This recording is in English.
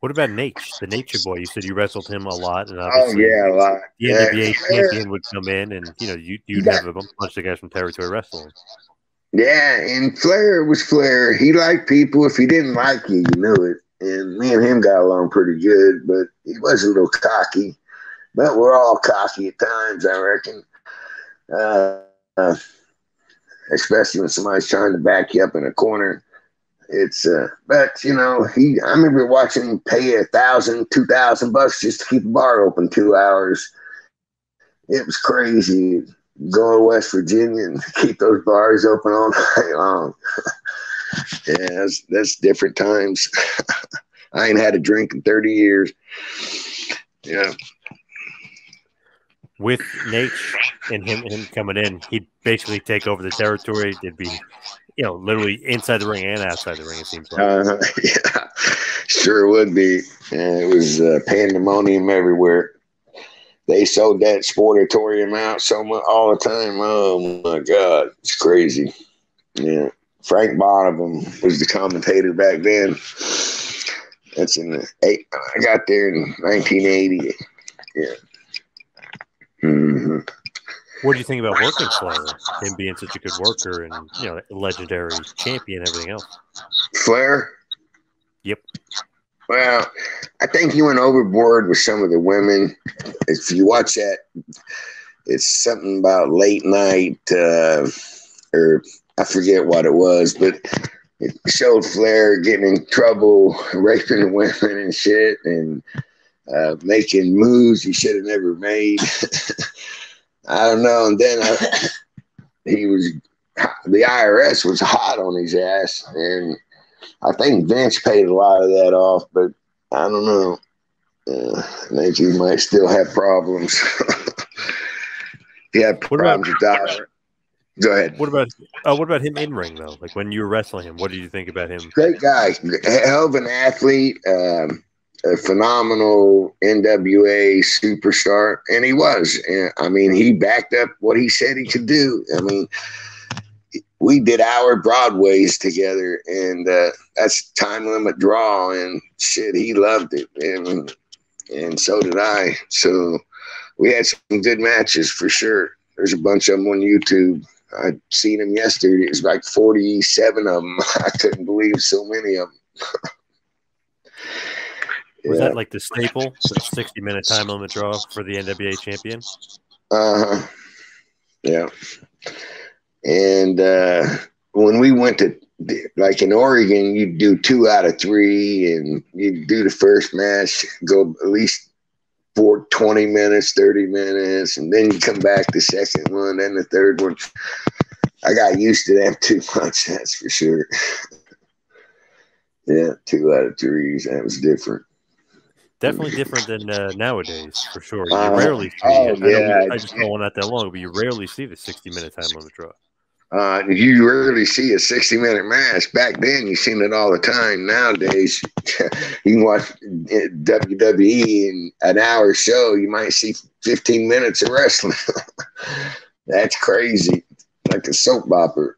What about Naitch, the Nature Boy? You said you wrestled him a lot, and Oh obviously yeah, a lot. the Yeah. NWA champion would come in, and you know you, you'd have a bunch of guys from Territory Wrestling. Yeah, and Flair was Flair. He liked people. If he didn't like you, you knew it. And me and him got along pretty good, but he was a little cocky. But we're all cocky at times, I reckon. Uh, uh, especially when somebody's trying to back you up in a corner. It's uh, but you know he. I remember watching him pay a thousand, two thousand bucks just to keep a bar open two hours. It was crazy. Go to West Virginia and keep those bars open all night long. yeah, that's, that's different times. I ain't had a drink in 30 years. Yeah. With Naitch and him him coming in, he'd basically take over the territory. It'd be, you know, literally inside the ring and outside the ring. It seems like. Uh, yeah, sure would be. Yeah, it was uh, pandemonium everywhere. They sold that sportatorium out so much all the time. Oh my God, it's crazy. Yeah, Frank Bonnema was the commentator back then. That's in the eight. I got there in 1980. Yeah. hmm What do you think about working Flair? Him being such a good worker and you know legendary champion, and everything else. Flair. Yep. Well, I think he went overboard with some of the women. If you watch that, it's something about late night, uh, or I forget what it was, but it showed Flair getting in trouble, raping the women and shit, and uh, making moves he should have never made. I don't know. And then I, he was, the IRS was hot on his ass, and I think Vince paid a lot of that off, but I don't know. Uh, I he might still have problems. he had What about- problems with dollar. Go ahead. What about uh, what about him in ring though? Like when you were wrestling him, what did you think about him? Great guy, hell of an athlete, um, a phenomenal NWA superstar, and he was. And, I mean, he backed up what he said he could do. I mean, we did our Broadways together, and uh, that's time limit draw, and shit, he loved it, and and so did I. So we had some good matches for sure. There's a bunch of them on YouTube. I'd seen them yesterday. It was like 47 of them. I couldn't believe so many of them. Was that like the staple, the sixty minute time limit draw for the NWA champion? Uh huh. Yeah. And uh, when we went to, like in Oregon, you'd do two out of three, and you'd do the first match, go at least for 20 minutes, 30 minutes, and then you come back the second one, then the third one. I got used to that too much, that's for sure. yeah, two out of threes. That was different. Definitely different than uh, nowadays, for sure. You Uh, rarely see. oh, I, know yeah. I just don't want not that long, but you rarely see the sixty minute time limit draw. Uh, you rarely see a 60 minute match. Back then, you seen it all the time. Nowadays, you can watch uh, WWE in an hour show, you might see 15 minutes of wrestling. That's crazy. Like a soap opera.